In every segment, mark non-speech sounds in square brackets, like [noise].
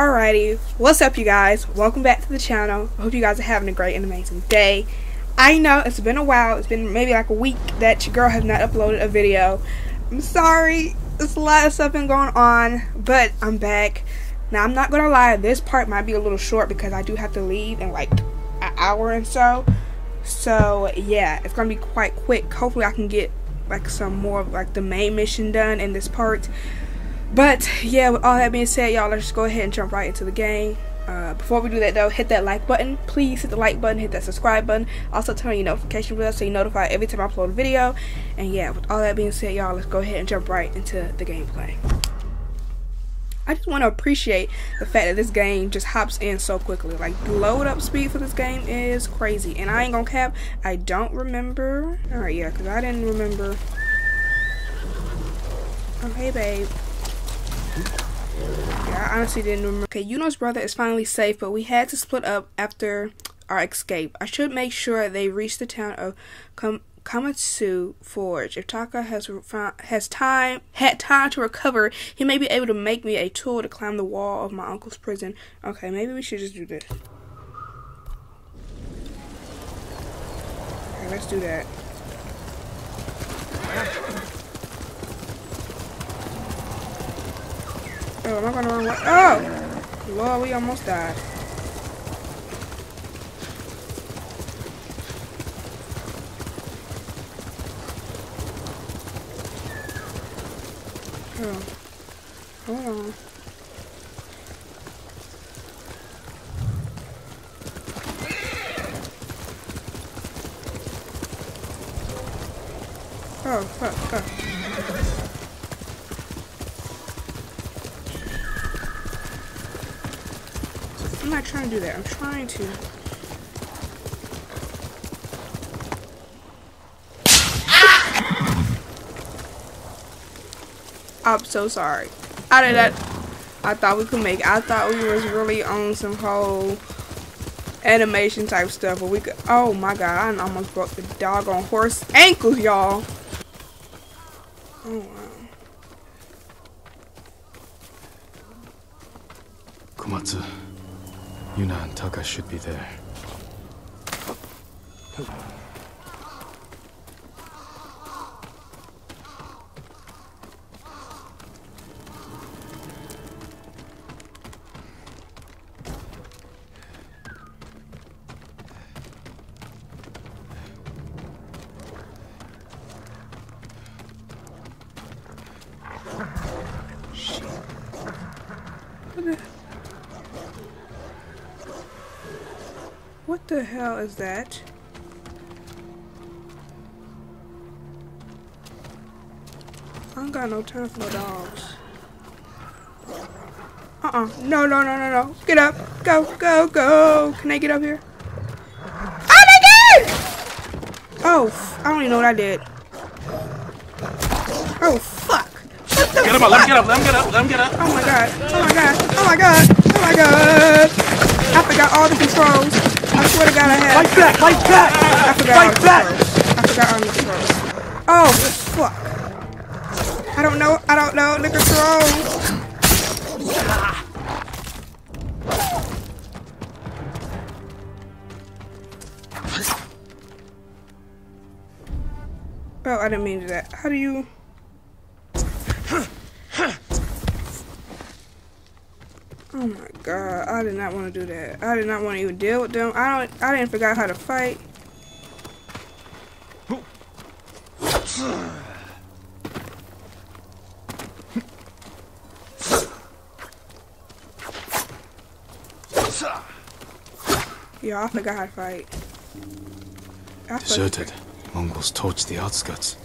Alrighty, what's up you guys? Welcome back to the channel. I hope you guys are having a great and amazing day. I know it's been a while, it's been maybe like a week that your girl has not uploaded a video. I'm sorry, there's a lot of stuff been going on, but I'm back. Now I'm not gonna lie, this part might be a little short because I do have to leave in like an hour and so. So yeah, it's gonna be quite quick. Hopefully I can get like some more of like the main mission done in this part. But yeah, with all that being said, y'all, let's just go ahead and jump right into the game. Uh, before we do that though, hit that like button. Please hit the like button, hit that subscribe button. Also turn on your notification bell so you're notified every time I upload a video. And yeah, with all that being said, y'all, let's go ahead and jump right into the gameplay. I just want to appreciate the fact that this game just hops in so quickly. Like, the load up speed for this game is crazy. And I ain't gonna cap, I don't remember. Alright, yeah, because I didn't remember. Oh, hey, babe. Yeah, I honestly didn't remember. Okay, Yuna's brother is finally safe, but we had to split up after our escape. I should make sure they reach the town of Kam Komatsu Forge. If Taka has has time had time to recover, he may be able to make me a tool to climb the wall of my uncle's prison. Okay, maybe we should just do this. Okay, let's do that. Oh, am I going the wrong way? Oh! Lord, we almost died. Oh. Hold on. Oh, fuck, fuck. I'm not trying do that. I'm trying to. I'm so sorry. I did that. I thought we could make. I thought we was really on some whole animation type stuff, but we could. Oh my god! I almost broke the doggone horse ankles, y'all. Oh wow. Komatsu. Yuna and Taka should be there. What the hell is that? I don't got no time for dogs. Uh-uh. No, no, no, no, no. Get up. Go, go, go. Can I get up here? Oh, my God! Oh, I don't even know what I did. Oh, fuck. Get him up, let him get up, let him get up, let him get up. Oh my god, oh my god, oh my god, oh my god. I forgot all the controls. I swear to god I had. Fight back, fight back! I forgot all Fight back! I forgot all the controls. Oh, fuck. I don't know, I don't know the controls. Oh, I didn't mean to do that. How do you... Oh my god, I did not want to do that. I did not want to even deal with them. I don't I didn't forget how to fight. Yeah, I forgot how to fight. Deserted. Mongols torched the outskirts.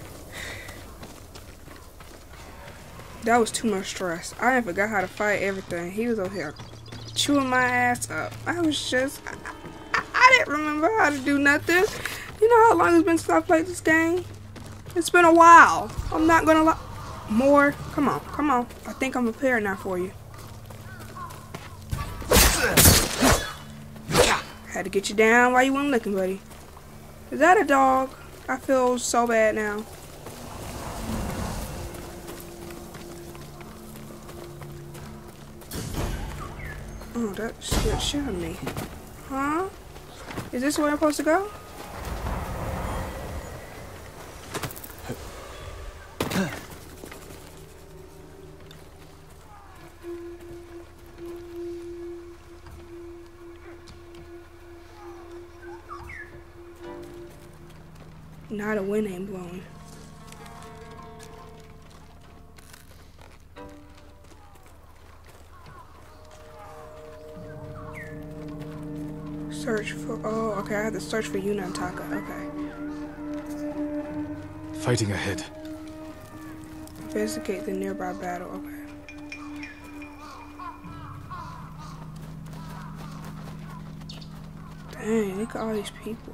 That was too much stress. I didn't forgot how to fight everything. He was over here chewing my ass up. I was just, I, I, didn't remember how to do nothing. You know how long it's been since I played this game? It's been a while. I'm not gonna lie. More? Come on, come on. I think I'm prepared now for you. [sighs] Had to get you down while you weren't looking, buddy. Is that a dog? I feel so bad now. Shit out me. Huh? Is this where I'm supposed to go? Not a wind ain't blowing. Search for Yuna and Taka. Okay. Fighting ahead. Investigate the nearby battle. Okay. Dang, look at all these people.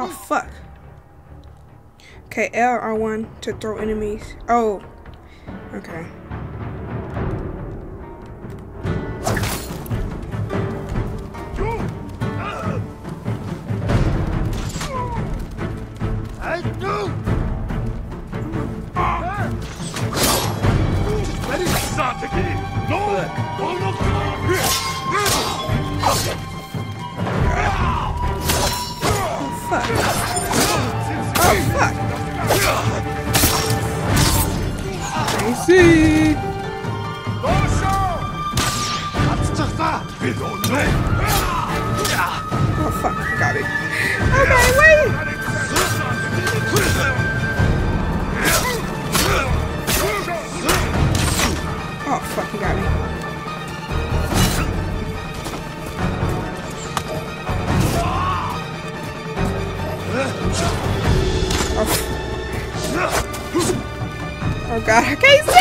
Oh, fuck. Okay, L R1 to throw enemies. Oh. Okay. Oh, fuck. He got me. Oh. oh god, I can't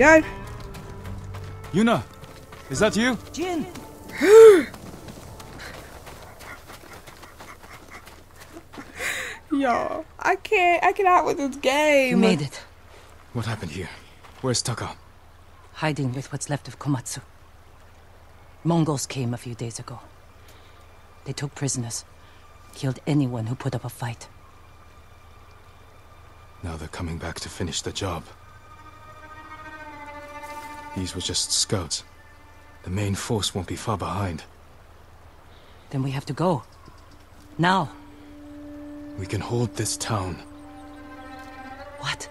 Are we done? Yuna, is that you? Jin! [gasps] Yo, I can't. I cannot with this game. You made it. What happened here? Where's Taka? Hiding with what's left of Komatsu. Mongols came a few days ago. They took prisoners. Killed anyone who put up a fight. Now they're coming back to finish the job. These were just scouts. The main force won't be far behind. Then we have to go. Now. We can hold this town. What?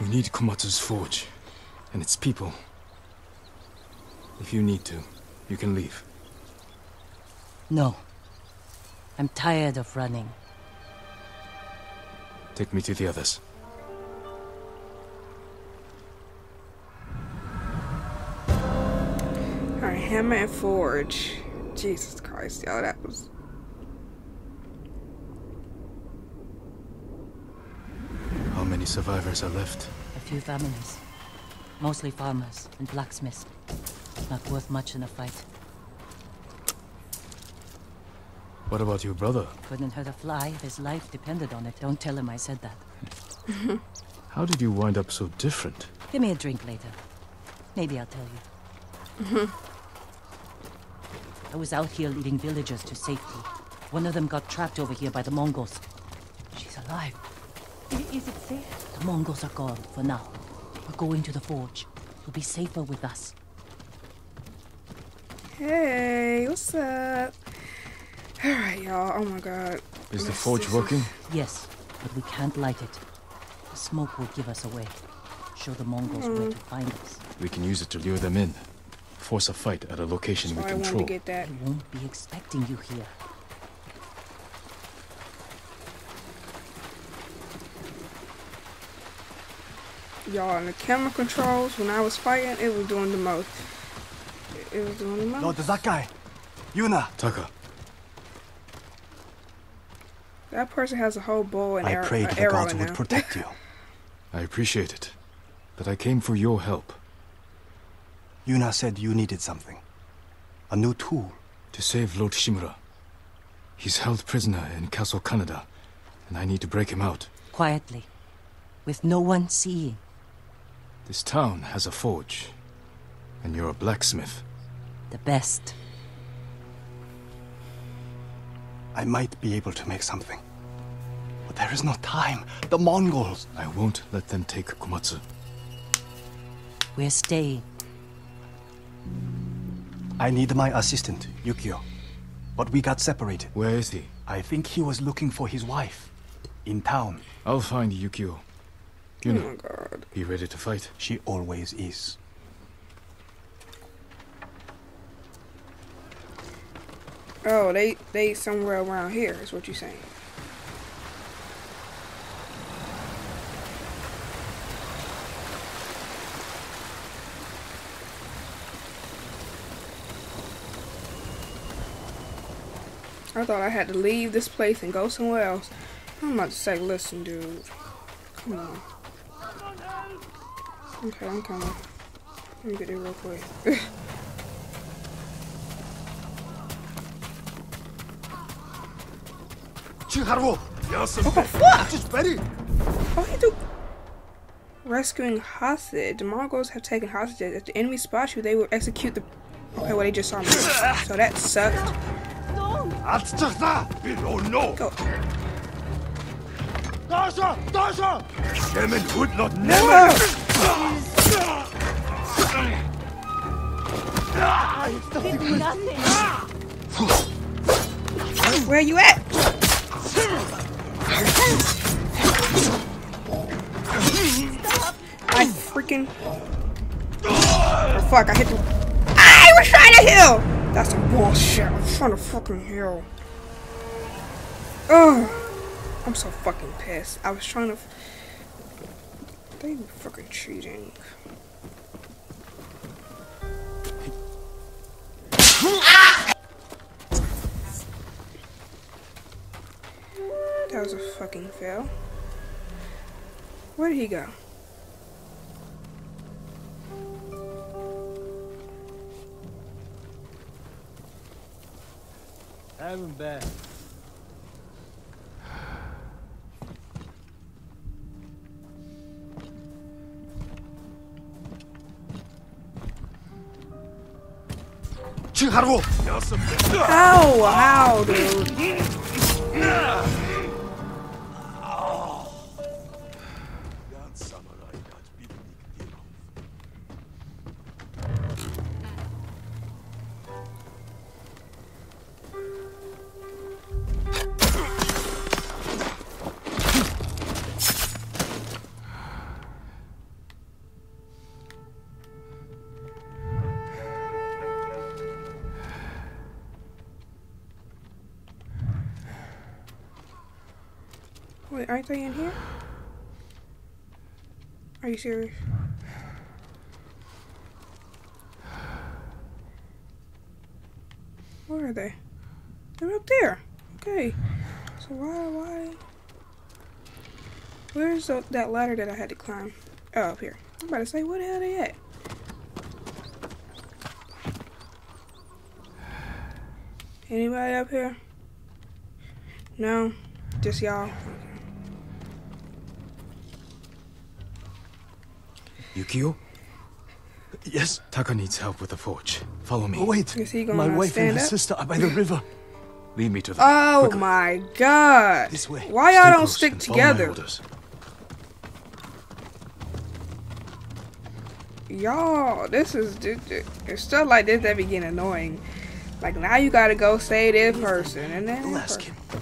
We need Komatsu's forge and its people. If you need to, you can leave. No. I'm tired of running. Take me to the others. Hammer and Forge. Jesus Christ, y'all, that was. How many survivors are left? A few families. Mostly farmers and blacksmiths. Not worth much in a fight. What about your brother? Couldn't hurt a fly if his life depended on it. Don't tell him I said that. [laughs] How did you wind up so different? Give me a drink later. Maybe I'll tell you. [laughs] I was out here leading villagers to safety. One of them got trapped over here by the Mongols. She's alive. Is it safe? The Mongols are gone for now. We're going to the forge. You'll be safer with us. Hey, what's up? Alright, y'all. Oh my god. Is the forge working? Yes, but we can't light it. The smoke will give us away. Show the Mongols where hmm. to find us. We can use it to lure them in. Force a fight at a location So we I wanted to control. get that. They won't be expecting you here. Y'all, and the camera controls, when I was fighting, it was doing the most. It- It was doing the most. Lord Sakai, Yuna, Taka, That person has a whole bow and I arrow, prayed uh, the gods would protect you. [laughs] I appreciate it. But I came for your help. Yuna said you needed something. A new tool. To save Lord Shimura. He's held prisoner in Castle Kaneda, and I need to break him out. Quietly. With no one seeing. This town has a forge, and you're a blacksmith. The best. I might be able to make something. But there is no time. The Mongols. I won't let them take Komatsu. We're staying. I need my assistant, Yukio. But we got separated. Where is he? I think he was looking for his wife. In town. I'll find Yukio. You know, my god. be ready to fight. She always is. Oh, they they somewhere around here is what you're saying. I thought I had to leave this place and go somewhere else. I'm about to say, listen, dude. Come on. Okay, I'm coming. Let me get there real quick. [laughs] Chiharu, Fuck! just ready. Oh, he do. Rescuing hostage. The Mongols have taken hostages. If the enemy spots you, they will execute the. Okay, well, they just saw me. So that sucked. Atsuchsa, no! Go. Dasha, Dasha. Shaman would not No! Where are you at? I freaking. Oh, fuck, I hit the. I was trying to heal! That's some bullshit. I'm trying to fucking heal. Ugh. I'm so fucking pissed. I was trying to. They were fucking cheating. That was a fucking fail. Where did he go? Haven't bad. Chiharu, How? How, dude? They in here? Are you serious? Where are they? They're up there. Okay. So why, why? Where's the, that ladder that I had to climb? Oh, up here. I'm about to say, where the hell they at? Anybody up here? No, just y'all. Yukio? Yes. Taka needs help with the forge. Follow me. Oh, wait. Is he gonna My wife stand and her up? sister are by the river. Lead me to them. Oh Quickly. my god. This way. Why y'all don't stick and follow my together? Y'all, this is this, this- it's stuff like this that be getting annoying. Like now you gotta go say this person and then We'll ask person. him.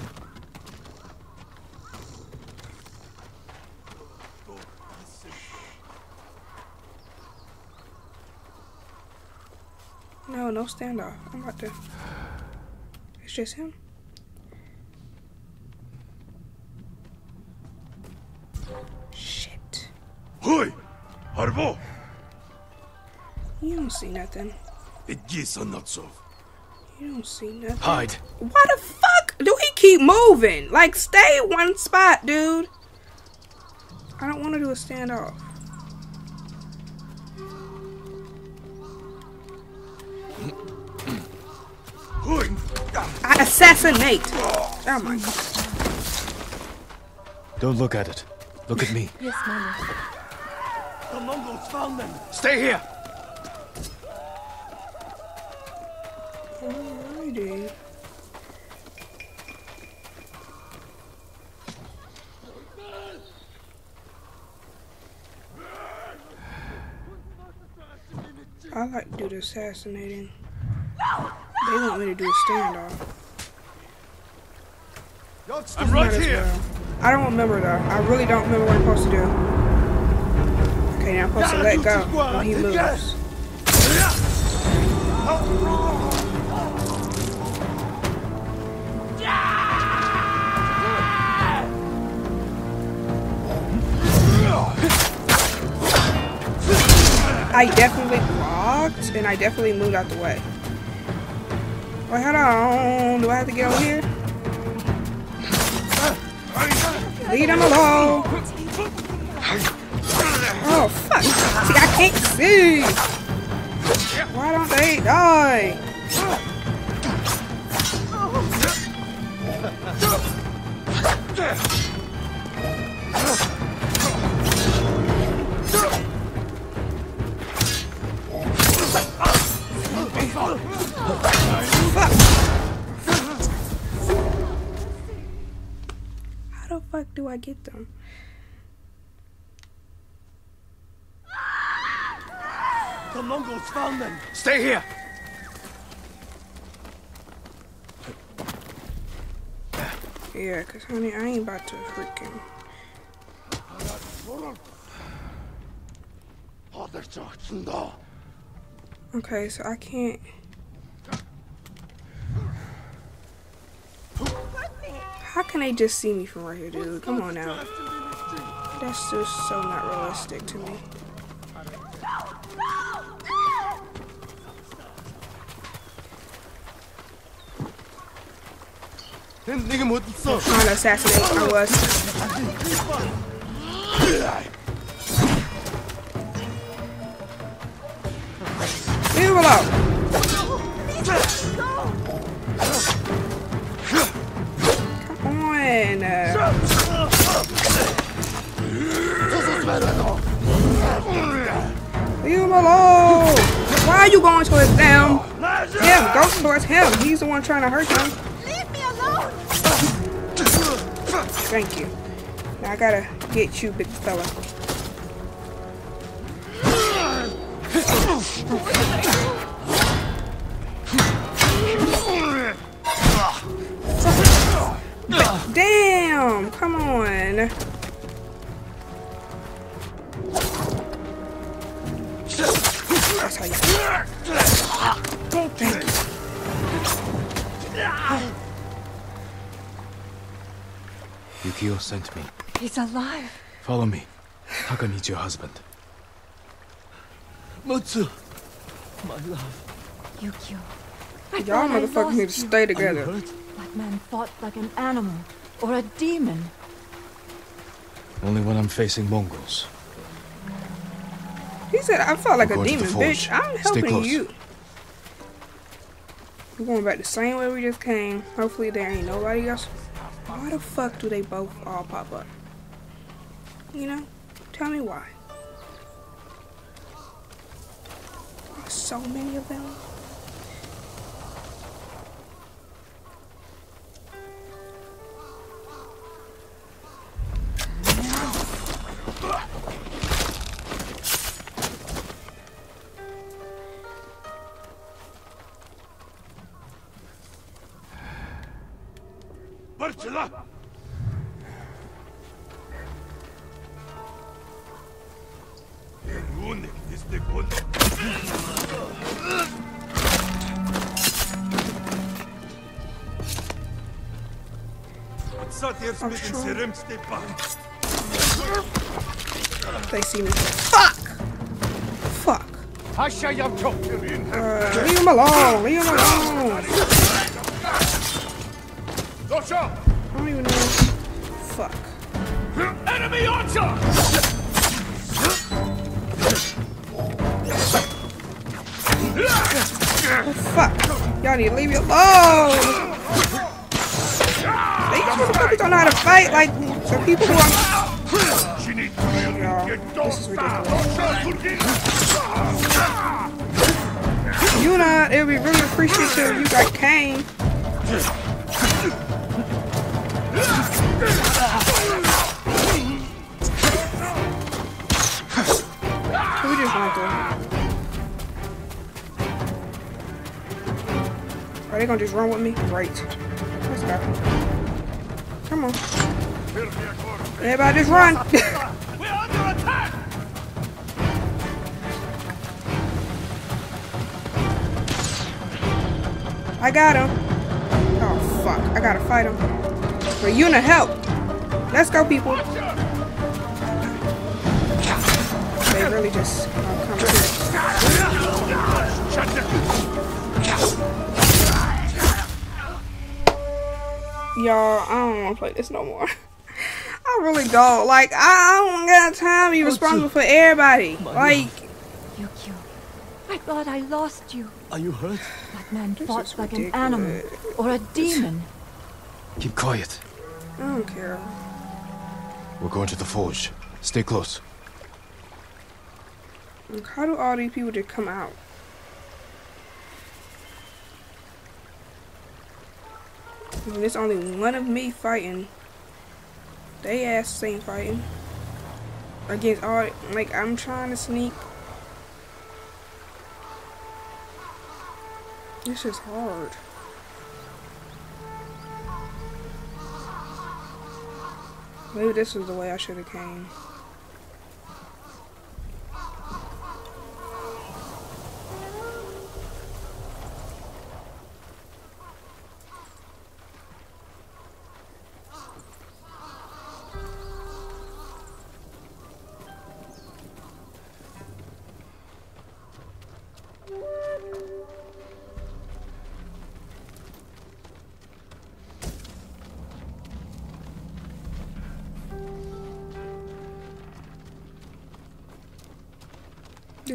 No, no standoff. I'm about to. It's just him. Shit. Hey, Harbo. You don't see nothing. It is a nutsov. You don't see nothing. Hide. Why the fuck do he keep moving? Like, stay one spot, dude. I don't want to do a standoff. I assassinate. Oh my god. Don't look at it. Look at me. Yes, Mama. The Mongols found them. Stay here! Alrighty. I like to do the assassinating. They want me to do a standoff. I'm right here! well. I don't remember though. I really don't remember what I'm supposed to do. Okay, now I'm supposed to let go when he moves. I definitely blocked and I definitely moved out the way. Wait, hold on. Do I have to get over here? Leave them alone. Oh, fuck. See, I can't see. Why don't they die? I get them? The Mongols found them! Stay here! Yeah, cause honey, I ain't about to freaking. Okay, so I can't. How can they just see me from right here, dude? Come on now. That's just so not realistic to me. I'm trying to assassinate. I was. Leave him alone. Leave him alone. Why are you going towards them? Him. Go towards him. He's the one trying to hurt them. Leave me alone! Thank you. Now I gotta get you, big fella. Sent me. He's alive. Follow me. Taka needs your husband. Mutsu. My love. Yukio. I Y'all motherfuckers need to stay together. Hurt? That man fought like an animal or a demon. Only when I'm facing Mongols. He said I fought like a going to the demon, bitch. I'm helping you. We're going back the same way we just came. Hopefully there ain't nobody else. Why the fuck do they both all pop up? You know? Tell me why. So many of them. Zat eerst met een seremste pak. They see me. Fuck! Fuck. Aşağı yap çok. Uh, leave him alone. Leave him alone. Doşa! I don't even know. Fuck. Enemy archer! Oh, fuck. Y'all need to leave me alone. Motherfuckers don't know how to fight like the people who are. Get this is! You know, it would be really appreciative if you came. So we just went through. Are they gonna just run with me? Great. Let's. On. Everybody eh, just run. [laughs] We're under attack! I got him. Oh fuck! I gotta fight him. For Yuna, help! Let's go, people. They really just Y'all, I don't want to play this no more. [laughs] I really don't. Like, I don't got time to be responsible for everybody. Like, Yukio, I thought I lost you. Are you hurt? That man fought is like an animal or a demon. Keep quiet. I don't care. We're going to the forge. Stay close. Like, how do all these people just come out? When it's only one of me fighting, they ass ain't fighting against all. Like I'm trying to sneak. This is hard. Maybe this is the way I should have came.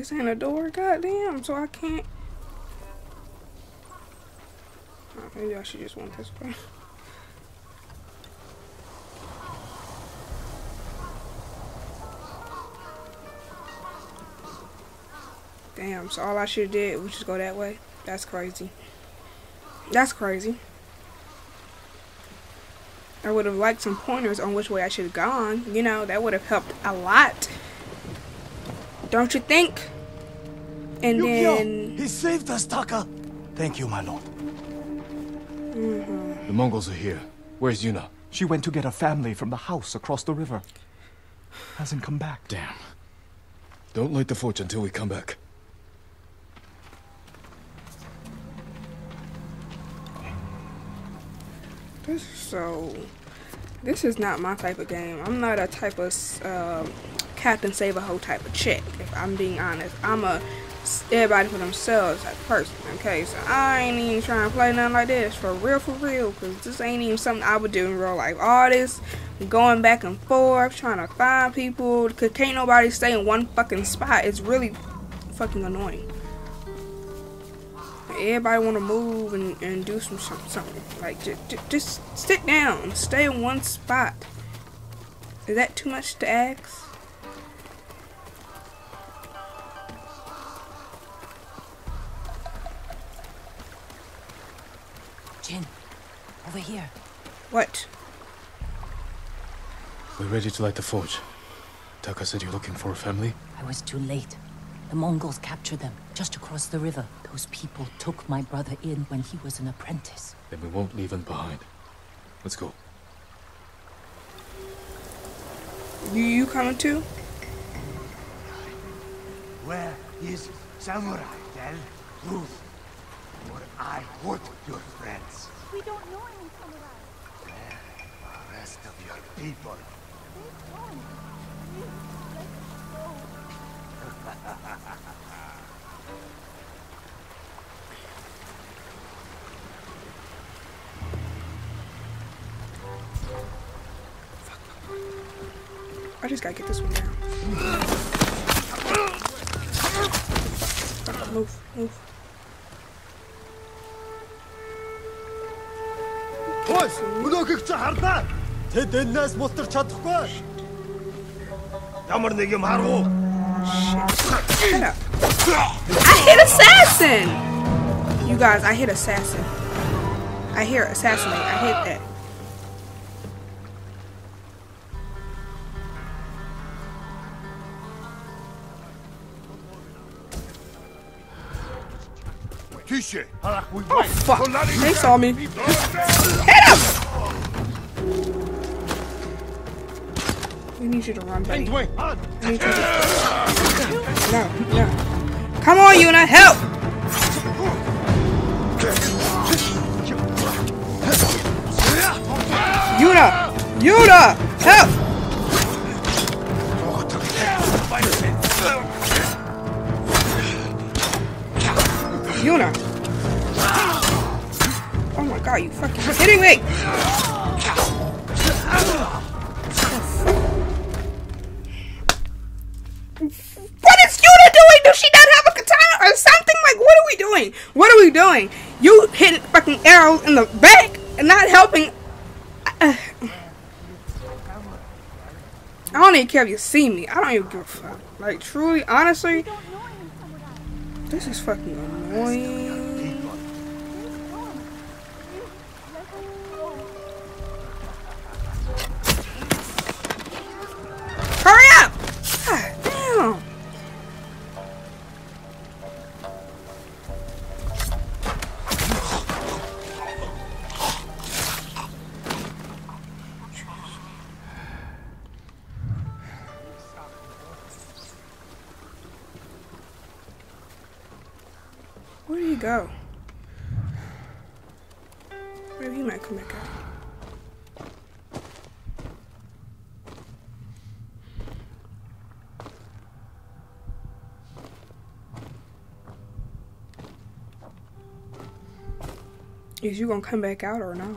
This ain't a door, goddamn, so I can't. Oh, maybe I should just went this. Damn, so all I should have did was just go that way. That's crazy. That's crazy. I would have liked some pointers on which way I should have gone. You know, that would have helped a lot. Don't you think? And Yukio! then He saved us, Taka! Thank you, my lord. The Mongols are here. Where's Yuna? She went to get her family from the house across the river. Hasn't come back. Damn. Don't light the forge until we come back. This is so. This is not my type of game. I'm not a type of um, Captain Save a whole type of chick. If I'm being honest, I'm a everybody for themselves type person. Okay, so I ain't even trying to play nothing like this for real, for real, because this ain't even something I would do in real life. All this going back and forth, trying to find people, because can't nobody stay in one fucking spot. It's really fucking annoying. Everybody want to move and, and do some some- something. Like just, just sit down, stay in one spot. Is that too much to ask? Jin, over here. What? We're ready to light the forge. Taka said you're looking for a family? I was too late. The Mongols captured them, just across the river. Those people took my brother in when he was an apprentice. Then we won't leave him behind. Let's go. You, you coming too? Where is Samurai, Del? Ruth? Or I hurt your friends? We don't know any samurai. The rest of your people. I just gotta get this one down. Move, move. Хөөс өнөөгч хардаа. Тэд энэс мултарч чадахгүй. Ямар нэг юм харуу. Shut up. I hit assassin! You guys, I hit assassin. I hear assassinate. I hit that. Тише. Харахгүй. Oh fuck! They saw me. [laughs] We need you to run, buddy. We need you to... No, no. Come on, Yuna, help! Yuna! Yuna! Help! Yuna! Oh my god, you fucking hitting me! Does she not have a katana or something? Like, what are we doing? What are we doing? You hit fucking arrows in the back and not helping. I don't even care if you see me. I don't even give a fuck. Like, truly, honestly, this is fucking annoying. Hurry up! Damn. Go? Maybe he might come back out. Is you gonna come back out or not?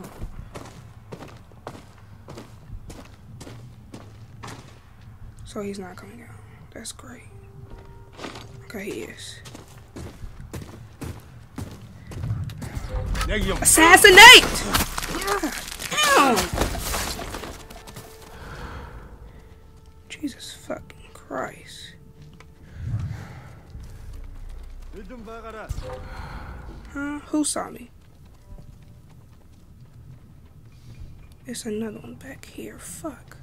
So he's not coming out. That's great. Okay, he is. Assassinate! Jesus fucking Christ. Huh? Who saw me? There's another one back here. Fuck.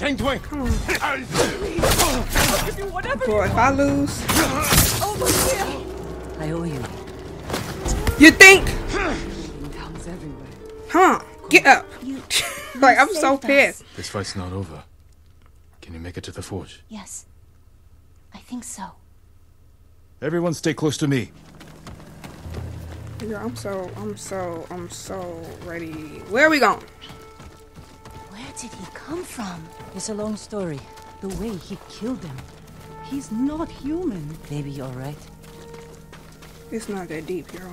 I'll give you whatever Bro, if I lose. Over here. I owe you. You think? Huh? Get up. You, [laughs] like, I'm so pissed. Us. This fight's not over. Can you make it to the forge? Yes. I think so. Everyone stay close to me. Yeah, I'm so, I'm so, I'm so ready. Where are we going? Where did he come from? It's a long story. The way he killed them. He's not human. Maybe you're right. It's not that deep, y'all.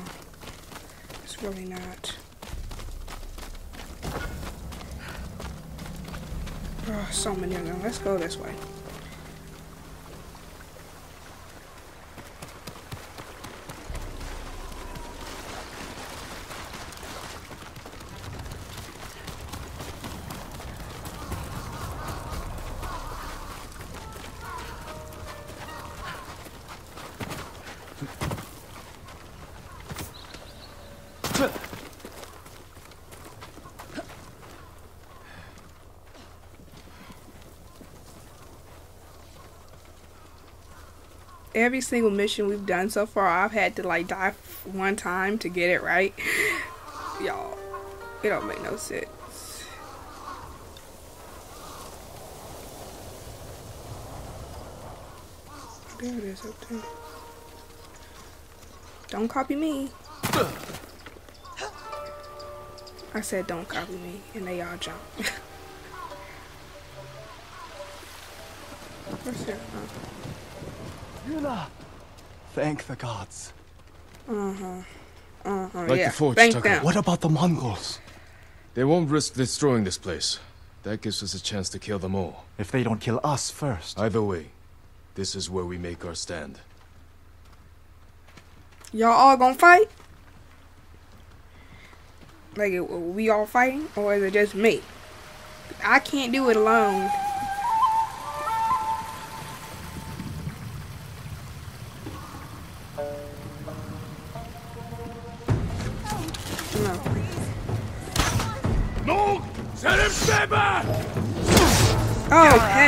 It's really not. [sighs] Oh, so many of them. Let's go this way. Every single mission we've done so far, I've had to like die one time to get it right. Y'all, it don't make no sense. There it is up there. Don't copy me. I said don't copy me, and they all jump. [laughs] What's that? Yuna! Thank the gods. Uh-huh. Uh-huh, Like yeah. the forge, Thank Tucker. them. What about the Mongols? They won't risk destroying this place. That gives us a chance to kill them all. If they don't kill us first. Either way, this is where we make our stand. Y'all all gonna fight? Like, we all fighting? Or is it just me? I can't do it alone.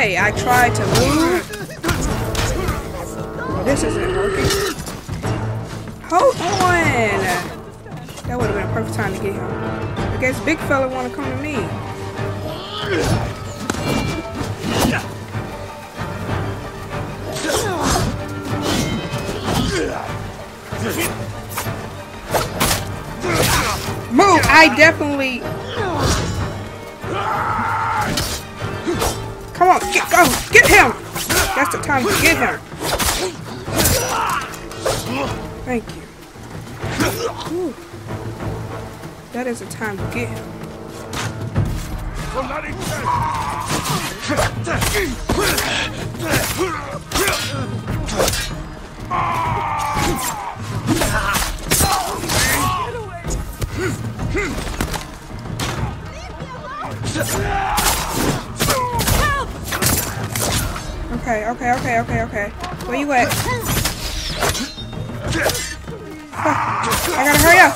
Hey, I tried to move. This isn't working. Hold on. That would have been a perfect time to get him. I guess big fella want to come to me. Move! I definitely. Come on, get go, get him! That's the time to get him. Thank you. Whew. That is the time to get him. Bloody Okay, okay, okay, okay, okay. Where you at? Fuck. I gotta hurry up.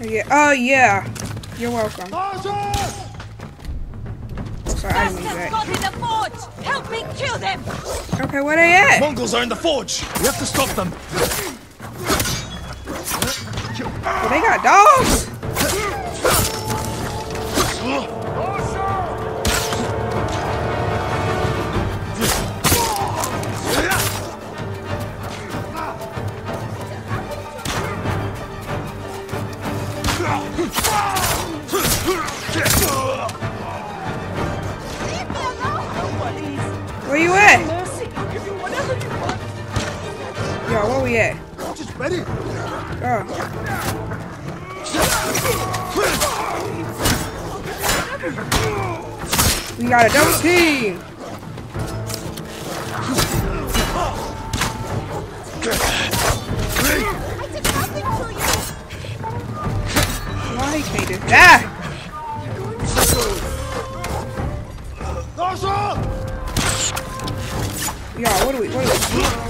Yeah. Oh yeah. You're welcome. Sorry, I didn't mean that. got in the forge! Help me kill them! Okay, where they at? Mongols are in the forge. We have to stop them. Oh, they got dogs. Yo, where we at? Just ready. Oh. We got a double team. Why he can't just die? Y'all, what do we, what do we?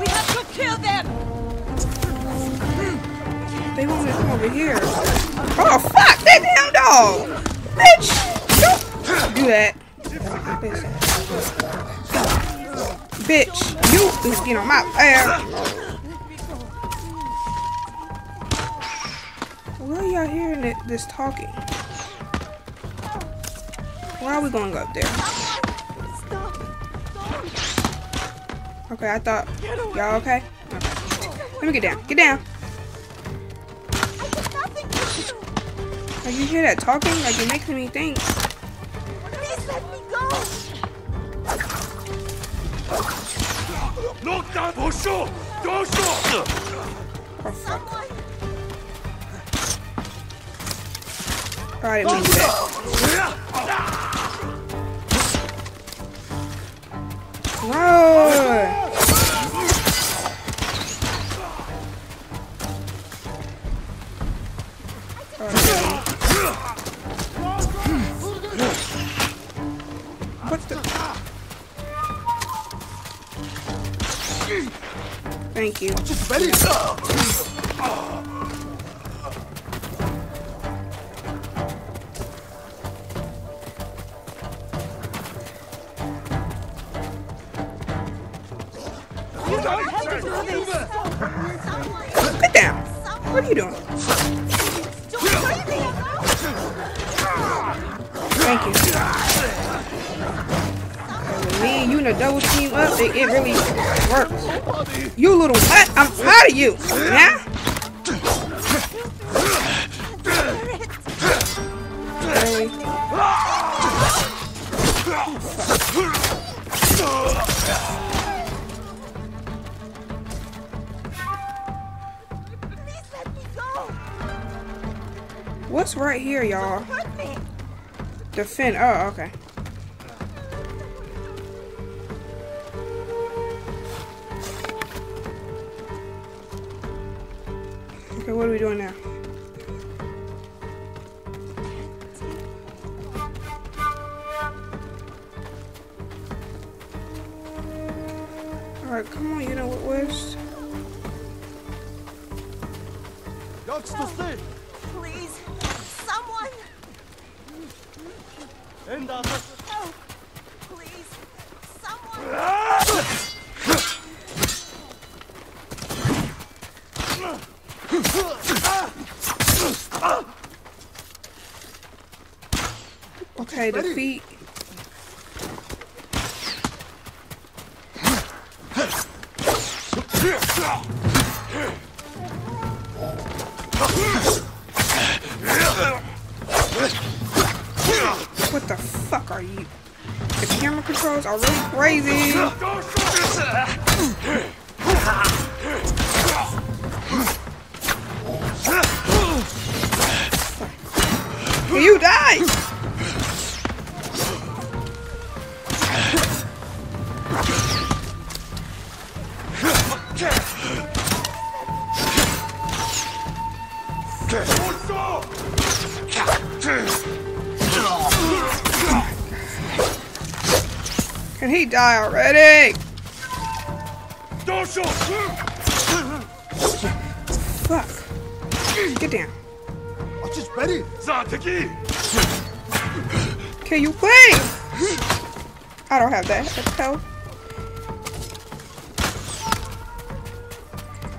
We have to kill them! They want me to come over here. Oh, fuck! That damn dog! Bitch! Don't do that. Bitch, you is get on my ass. Where y'all hearing it, this talking? Why are we going up there? Okay, I thought y'all okay? okay? Let me get down. Get down. Like you hear that talking? Like it makes me think. Please let me go! Look down for sure! Don't shoot! Oh, fuck. Oh, I didn't mean to do that. The fin. Oh, okay. Okay, what are we doing now? Alright, come on, you know what was? Jak to oh. stay? End up. help! Die already? Don't shoot! Fuck. Get down. Açış beni. Zateki! Can you please? I don't have that. What the hell?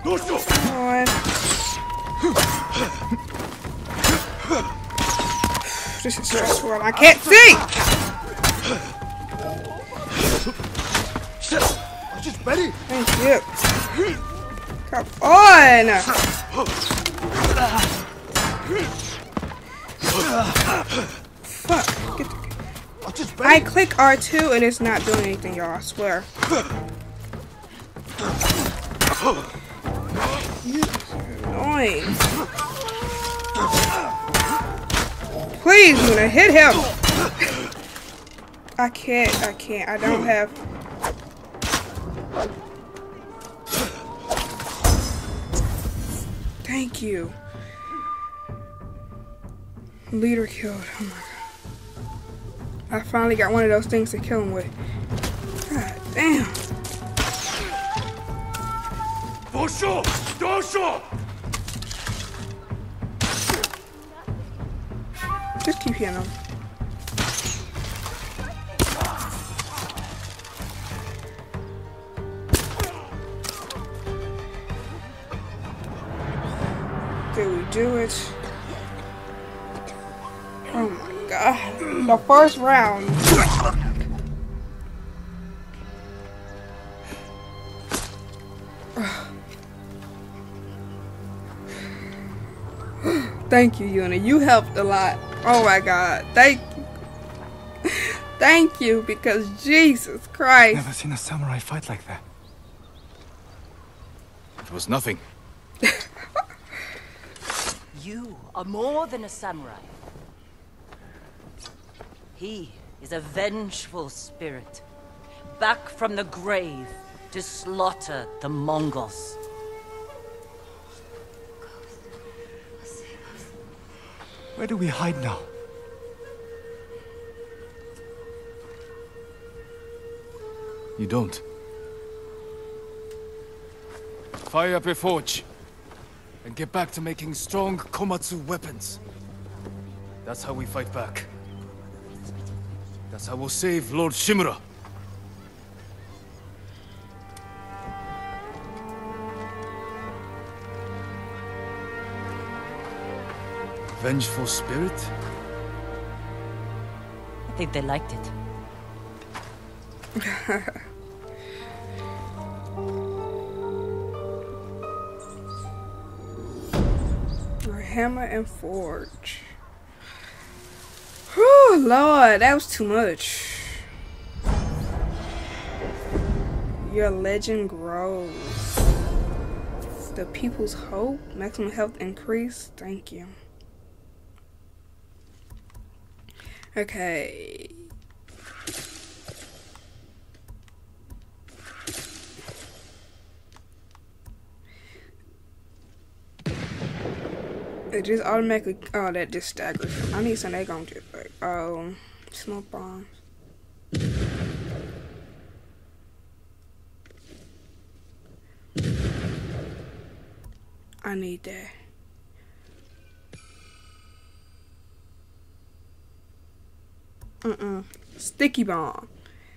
Don't shoot! Come on. This is stressful. and I can't see. Beni. Thank you. Come on. Fuck. Get the I click R2 and it's not doing anything, y'all. I swear. Annoying. Please, Yuna, hit him. I can't. I can't. I don't have. You. Leader killed. Oh my god. I finally got one of those things to kill him with. God damn. For sure! Don't shoot! Just keep hitting him. Do it? Oh my god. The first round. Thank you, Yuna. You helped a lot. Oh my god. Thank you. Thank you, because Jesus Christ. Never seen a samurai fight like that. It was nothing. You are more than a samurai. He is a vengeful spirit, back from the grave to slaughter the Mongols. Where do we hide now? You don't. Fire up your forge. And get back to making strong Komatsu weapons. That's how we fight back. That's how we'll save Lord Shimura. Vengeful spirit? I think they liked it. [laughs] Hammer and Forge. Whew, Lord, that was too much. Your legend grows. The people's hope, maximum health increase. Thank you. Okay. It just automatically. Oh, that just staggers. I need some egg on just like um smoke bombs. I need that. Mm-mm. Sticky bomb.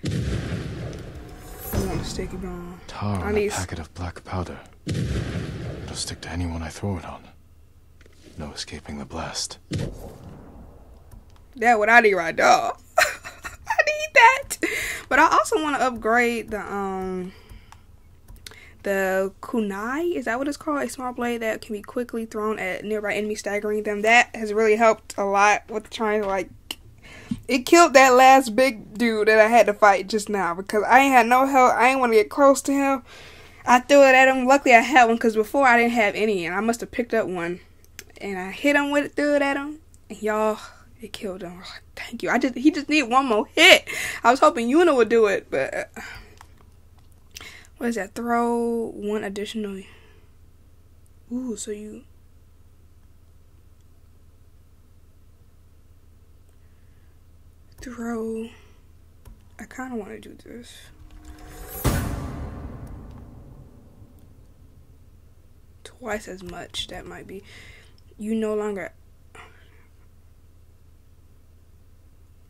I want a sticky bomb. Tar I need a packet of black powder. It'll stick to anyone I throw it on. No escaping the blast. That what I need right now. [laughs] I need that. But I also want to upgrade the um the kunai. Is that what it's called? A small blade that can be quickly thrown at nearby enemies, staggering them. That has really helped a lot with trying to like. It killed that last big dude that I had to fight just now because I ain't had no help. I ain't want to get close to him. I threw it at him. Luckily, I had one because before I didn't have any, and I must have picked up one. And I hit him with it, threw it at him, and y'all, it killed him. Like, Thank you. I just he just need one more hit. I was hoping Yuna would do it, but uh, what is that? Throw one additional. Ooh, so you. Throw. I kind of want to do this. Twice as much. That might be. You no longer.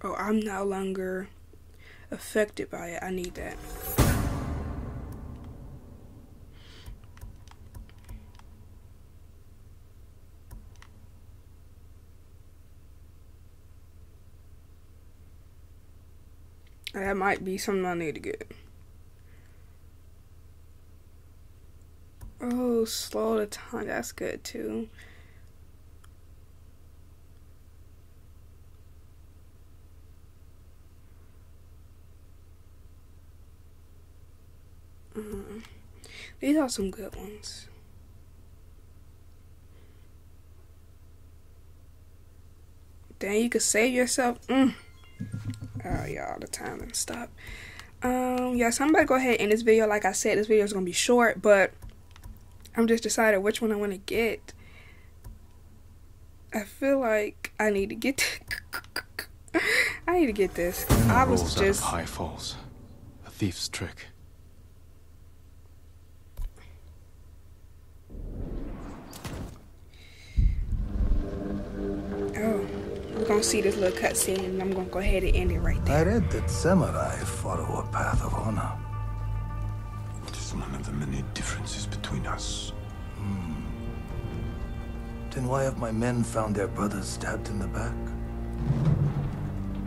Oh, I'm no longer affected by it. I need that. That might be something I need to get. Oh, slow the time. That's good too. Mm. These are some good ones. Then you could save yourself. Mm. Oh, y'all, the time and stop. Um, yeah, so I'm about to go ahead and end this video. Like I said, this video is gonna be short, but I'm just deciding which one I want to get. I feel like I need to get. [laughs] I need to get this. I was just. high falls. A thief's trick. Oh, we're gonna see this little cutscene, and I'm gonna go ahead and end it right there. I read that samurai follow a path of honor. It is one of the many differences between us. Hmm. Then why have my men found their brothers stabbed in the back?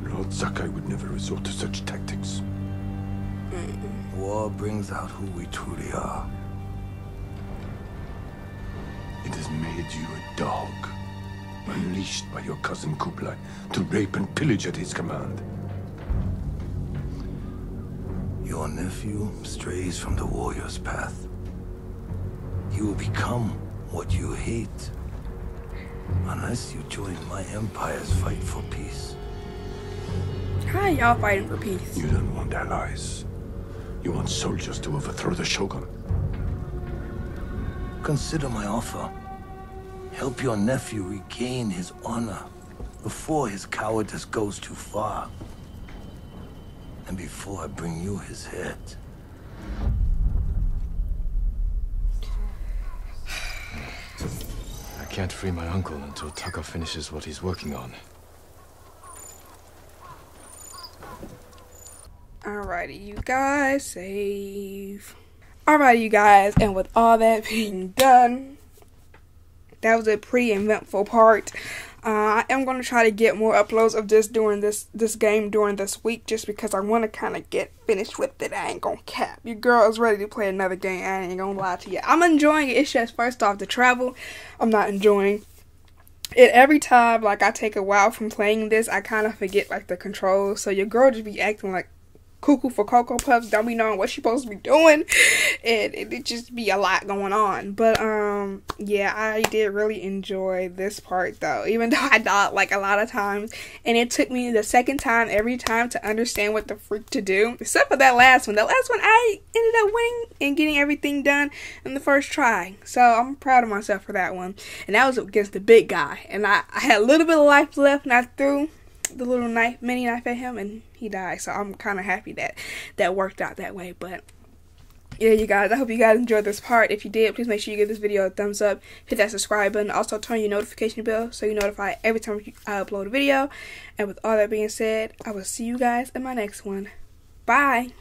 Lord Sakai would never resort to such tactics. War brings out who we truly are. It has made you a dog, unleashed by your cousin Kublai to rape and pillage at his command. Your nephew strays from the warrior's path. He will become what you hate. Unless you join my empire's fight for peace. How y'all fighting for peace? You don't want allies. You want soldiers to overthrow the Shogun. Consider my offer. Help your nephew regain his honor before his cowardice goes too far. And before I bring you his head. I can't free my uncle until Taka finishes what he's working on. Alrighty, you guys, save. Alrighty, you guys, and with all that being done, that was a pretty eventful part. Uh, I am going to try to get more uploads of this during this this game during this week, just because I want to kind of get finished with it. I ain't gonna cap. Your girl is ready to play another game. I ain't gonna lie to you. I'm enjoying it. It's just first off the travel. I'm not enjoying it every time. Like I take a while from playing this, I kind of forget like the controls. So your girl just be acting like cuckoo for Cocoa Puffs, don't be knowing what she's supposed to be doing. And it, it just be a lot going on. But um yeah, I did really enjoy this part though. Even [laughs] though I died like a lot of times. And it took me the second time every time to understand what the freak to do. Except for that last one. The last one I ended up winning and getting everything done in the first try. So I'm proud of myself for that one. And that was against the big guy. And I, I had a little bit of life left and I threw the little knife, mini knife at him, and he died. So I'm kind of happy that that worked out that way. But yeah, you guys, I hope you guys enjoyed this part. If you did, please make sure you give this video a thumbs up, hit that subscribe button, also turn your notification bell so you're notified every time I upload a video. And with all that being said, I will see you guys in my next one. Bye.